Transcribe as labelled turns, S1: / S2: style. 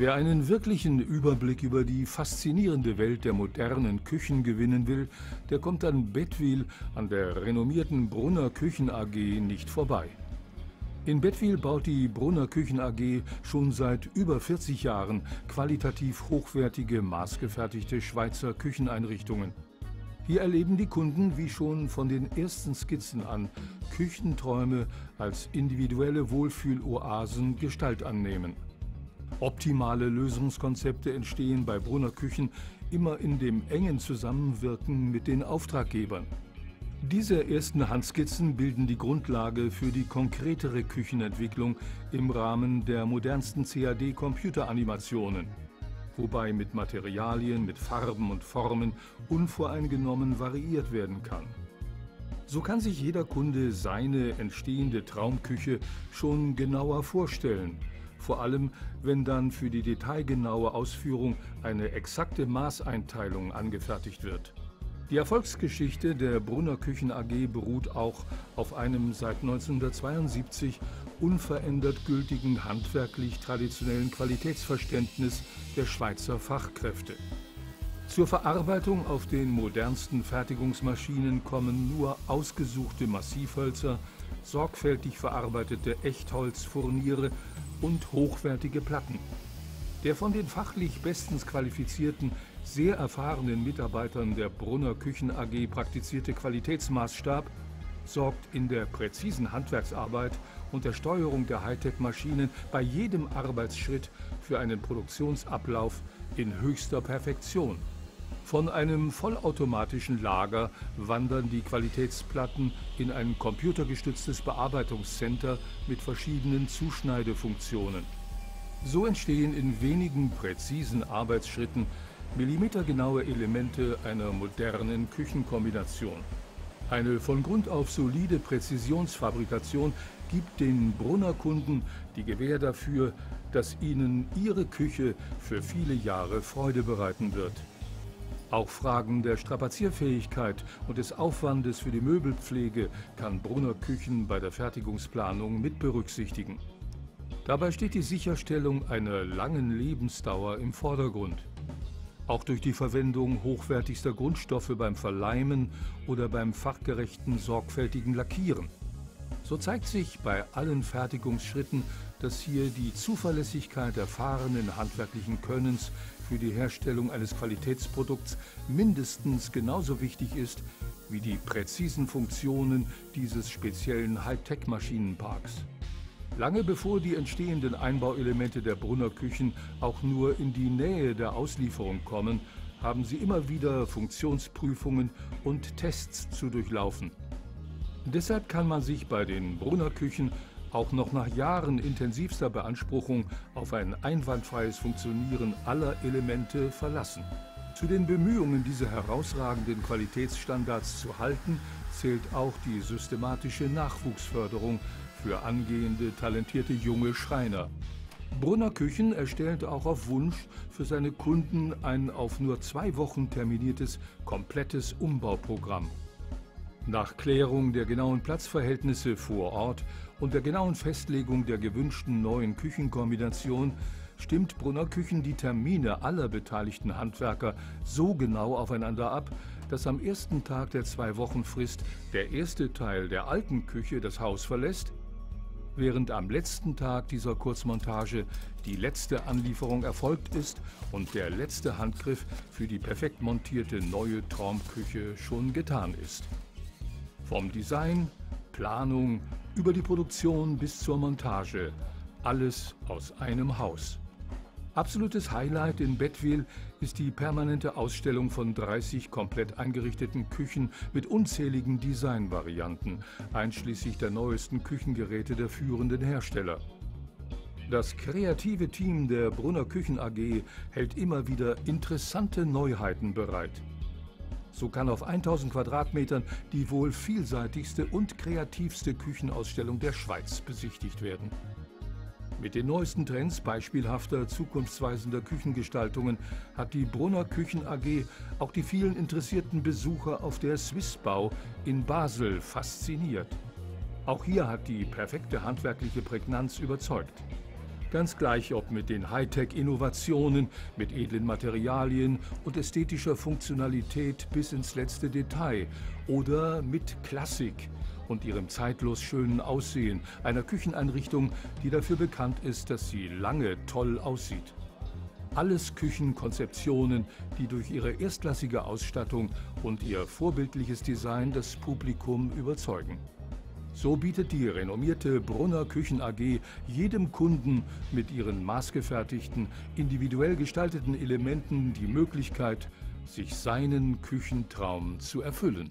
S1: Wer einen wirklichen Überblick über die faszinierende Welt der modernen Küchen gewinnen will, der kommt an Bettwil an der renommierten Brunner Küchen AG nicht vorbei. In Bettwil baut die Brunner Küchen AG schon seit über 40 Jahren qualitativ hochwertige, maßgefertigte Schweizer Kücheneinrichtungen. Hier erleben die Kunden, wie schon von den ersten Skizzen an, Küchenträume als individuelle Wohlfühloasen Gestalt annehmen. Optimale Lösungskonzepte entstehen bei Brunner Küchen immer in dem engen Zusammenwirken mit den Auftraggebern. Diese ersten Handskizzen bilden die Grundlage für die konkretere Küchenentwicklung im Rahmen der modernsten CAD-Computeranimationen, wobei mit Materialien, mit Farben und Formen unvoreingenommen variiert werden kann. So kann sich jeder Kunde seine entstehende Traumküche schon genauer vorstellen – vor allem wenn dann für die detailgenaue Ausführung eine exakte Maßeinteilung angefertigt wird. Die Erfolgsgeschichte der Brunner Küchen AG beruht auch auf einem seit 1972 unverändert gültigen handwerklich traditionellen Qualitätsverständnis der Schweizer Fachkräfte. Zur Verarbeitung auf den modernsten Fertigungsmaschinen kommen nur ausgesuchte Massivhölzer, sorgfältig verarbeitete Echtholzfurniere und hochwertige Platten. Der von den fachlich bestens qualifizierten, sehr erfahrenen Mitarbeitern der Brunner Küchen AG praktizierte Qualitätsmaßstab sorgt in der präzisen Handwerksarbeit und der Steuerung der Hightech-Maschinen bei jedem Arbeitsschritt für einen Produktionsablauf in höchster Perfektion. Von einem vollautomatischen Lager wandern die Qualitätsplatten in ein computergestütztes Bearbeitungscenter mit verschiedenen Zuschneidefunktionen. So entstehen in wenigen präzisen Arbeitsschritten millimetergenaue Elemente einer modernen Küchenkombination. Eine von Grund auf solide Präzisionsfabrikation gibt den Brunner-Kunden die Gewähr dafür, dass ihnen ihre Küche für viele Jahre Freude bereiten wird. Auch Fragen der Strapazierfähigkeit und des Aufwandes für die Möbelpflege kann Brunner Küchen bei der Fertigungsplanung mit berücksichtigen. Dabei steht die Sicherstellung einer langen Lebensdauer im Vordergrund. Auch durch die Verwendung hochwertigster Grundstoffe beim Verleimen oder beim fachgerechten, sorgfältigen Lackieren. So zeigt sich bei allen Fertigungsschritten, dass hier die Zuverlässigkeit erfahrenen handwerklichen Könnens für die Herstellung eines Qualitätsprodukts mindestens genauso wichtig ist wie die präzisen Funktionen dieses speziellen Hightech-Maschinenparks. Lange bevor die entstehenden Einbauelemente der Brunner Küchen auch nur in die Nähe der Auslieferung kommen, haben sie immer wieder Funktionsprüfungen und Tests zu durchlaufen. Deshalb kann man sich bei den Brunner Küchen auch noch nach Jahren intensivster Beanspruchung auf ein einwandfreies Funktionieren aller Elemente verlassen. Zu den Bemühungen, diese herausragenden Qualitätsstandards zu halten, zählt auch die systematische Nachwuchsförderung für angehende, talentierte junge Schreiner. Brunner Küchen erstellt auch auf Wunsch für seine Kunden ein auf nur zwei Wochen terminiertes, komplettes Umbauprogramm. Nach Klärung der genauen Platzverhältnisse vor Ort und der genauen Festlegung der gewünschten neuen Küchenkombination stimmt Brunner Küchen die Termine aller beteiligten Handwerker so genau aufeinander ab, dass am ersten Tag der Zwei-Wochen-Frist der erste Teil der alten Küche das Haus verlässt, während am letzten Tag dieser Kurzmontage die letzte Anlieferung erfolgt ist und der letzte Handgriff für die perfekt montierte neue Traumküche schon getan ist. Vom Design, Planung über die Produktion bis zur Montage. Alles aus einem Haus. Absolutes Highlight in Bettwil ist die permanente Ausstellung von 30 komplett eingerichteten Küchen mit unzähligen Designvarianten, einschließlich der neuesten Küchengeräte der führenden Hersteller. Das kreative Team der Brunner Küchen AG hält immer wieder interessante Neuheiten bereit. So kann auf 1000 Quadratmetern die wohl vielseitigste und kreativste Küchenausstellung der Schweiz besichtigt werden. Mit den neuesten Trends beispielhafter, zukunftsweisender Küchengestaltungen hat die Brunner Küchen AG auch die vielen interessierten Besucher auf der Swissbau in Basel fasziniert. Auch hier hat die perfekte handwerkliche Prägnanz überzeugt. Ganz gleich ob mit den Hightech-Innovationen, mit edlen Materialien und ästhetischer Funktionalität bis ins letzte Detail oder mit Klassik und ihrem zeitlos schönen Aussehen, einer Kücheneinrichtung, die dafür bekannt ist, dass sie lange toll aussieht. Alles Küchenkonzeptionen, die durch ihre erstklassige Ausstattung und ihr vorbildliches Design das Publikum überzeugen. So bietet die renommierte Brunner Küchen AG jedem Kunden mit ihren maßgefertigten, individuell gestalteten Elementen die Möglichkeit, sich seinen Küchentraum zu erfüllen.